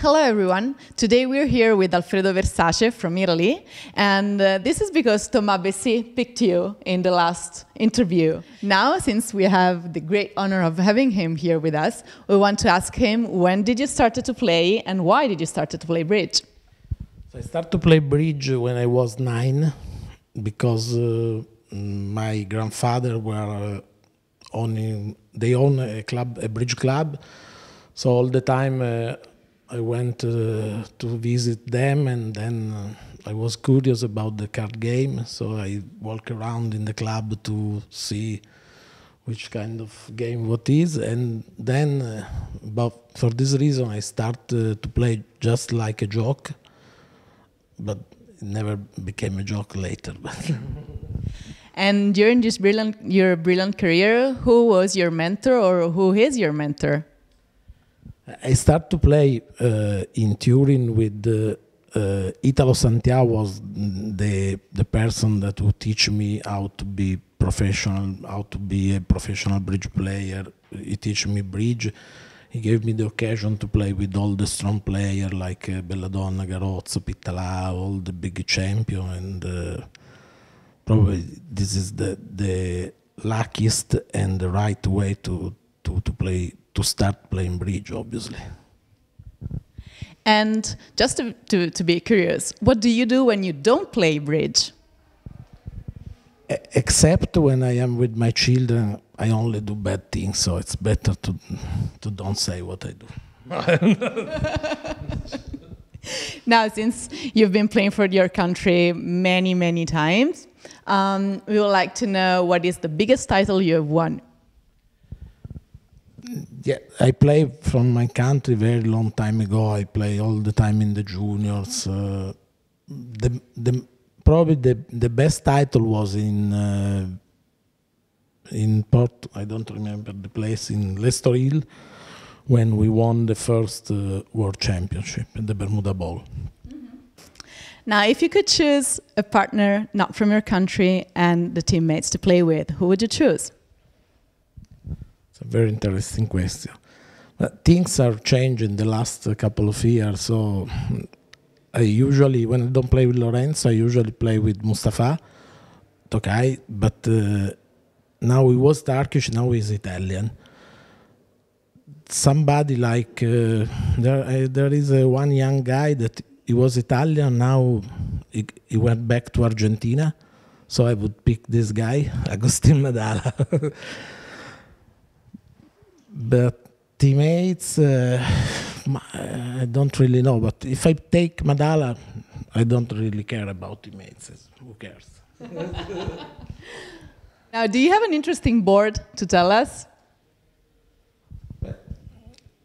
Hello, everyone. Today we're here with Alfredo Versace from Italy, and uh, this is because Thomas Bessi picked you in the last interview. Now, since we have the great honor of having him here with us, we want to ask him when did you start to play and why did you start to play bridge? So I started to play bridge when I was nine because uh, my grandfather were uh, owning they own a club a bridge club so all the time uh, I went uh, to visit them, and then uh, I was curious about the card game, so I walk around in the club to see which kind of game what is, and then, uh, but for this reason, I start uh, to play just like a joke, but it never became a joke later. and during this brilliant your brilliant career, who was your mentor or who is your mentor? I start to play uh, in Turin with uh, Italo Santiago was the the person that would teach me how to be professional, how to be a professional bridge player. He teach me bridge. He gave me the occasion to play with all the strong players like uh, Belladonna, Garozzo, Pittalà, all the big champion, and uh, probably this is the the luckiest and the right way to to to play to start playing bridge, obviously. And just to, to, to be curious, what do you do when you don't play bridge? Except when I am with my children, I only do bad things, so it's better to, to don't say what I do. now, since you've been playing for your country many, many times, um, we would like to know what is the biggest title you have won yeah, I play from my country very long time ago. I play all the time in the juniors. Uh, the the probably the the best title was in uh, in Port. I don't remember the place in Estoril when we won the first uh, World Championship in the Bermuda Bowl. Now, if you could choose a partner not from your country and the teammates to play with, who would you choose? It's a very interesting question. But things are changing the last couple of years. So I usually, when I don't play with Lorenzo, I usually play with Mustafa Tokay. But uh, now he was Turkish, now he's Italian. Somebody like uh, there, uh, there is one young guy that he was Italian. Now he, he went back to Argentina. So I would pick this guy, Agustin Madala. But teammates, uh, I don't really know. But if I take Madala, I don't really care about teammates. Who cares? now, do you have an interesting board to tell us?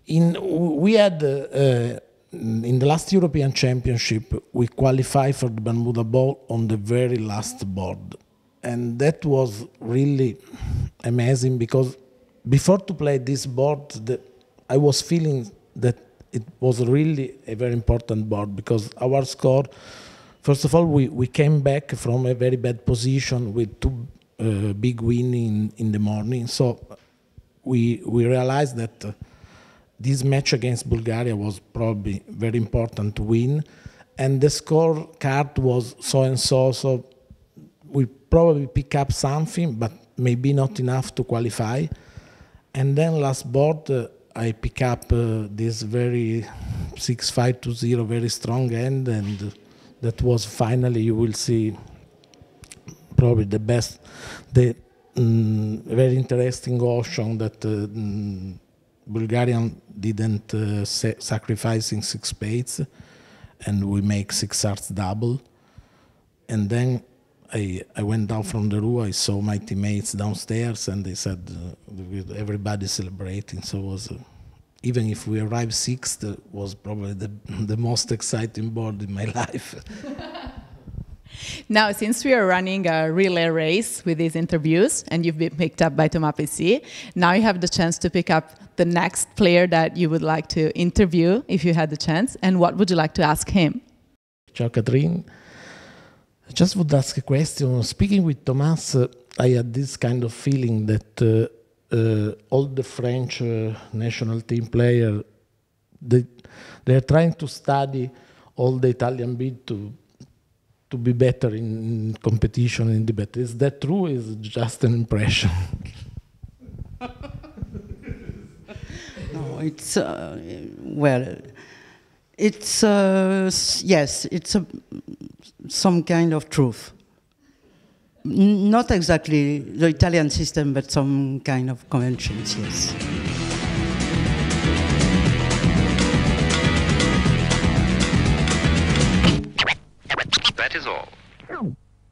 In we had uh, in the last European Championship we qualified for the Bermuda Bowl on the very last board, and that was really amazing because before to play this board, the, I was feeling that it was really a very important board because our score, first of all, we, we came back from a very bad position with two uh, big wins in, in the morning. So we, we realized that uh, this match against Bulgaria was probably very important to win. And the score card was so and so, so we probably pick up something, but maybe not enough to qualify. And then last board, uh, I pick up uh, this very 6520 very strong end, and that was finally, you will see, probably the best, the mm, very interesting auction that uh, mm, Bulgarian didn't uh, sacrifice in six spades, and we make six hearts double. And then I, I went down from the room, I saw my teammates downstairs, and they said uh, everybody celebrating. So it was, uh, even if we arrived sixth, uh, was probably the, the most exciting board in my life. Now, since we are running a relay race with these interviews and you've been picked up by Thomas Bessi, now you have the chance to pick up the next player that you would like to interview if you had the chance. And what would you like to ask him? Ciao, Catherine. Just would ask a question. Speaking with Thomas, uh, I had this kind of feeling that uh, uh, all the French uh, national team players, they They're trying to study all the Italian bid to to be better in competition in debate. Is that true? Is just an impression? no, it's uh, well, it's uh, yes, it's a, some kind of truth. Not exactly the Italian system, but some kind of conventions, yes. That is all.